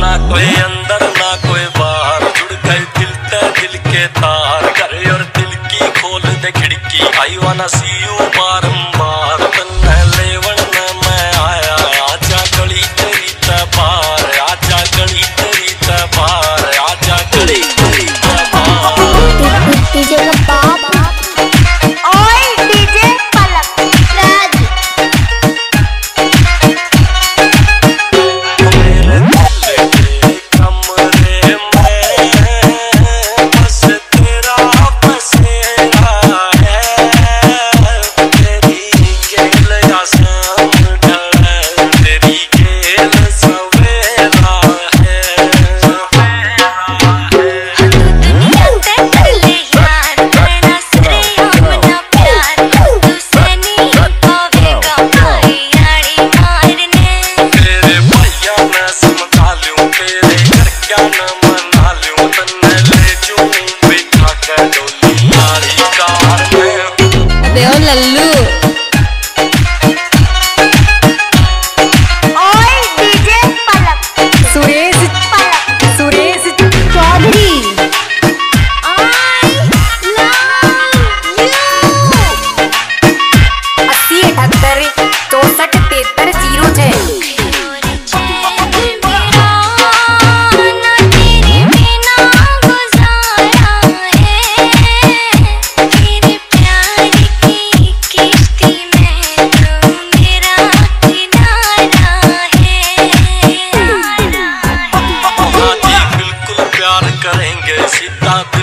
ना कोई अंदर ना कोई बाहर। करेंगे सीता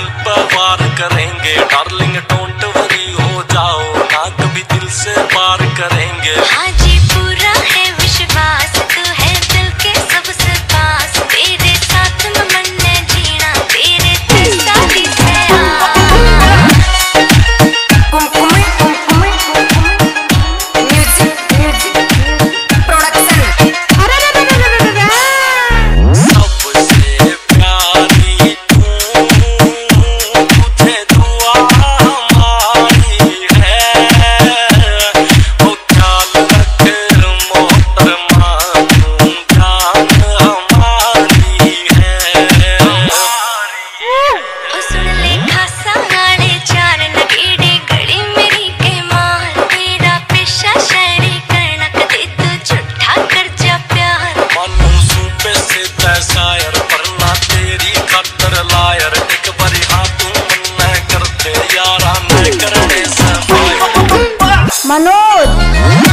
Manoj!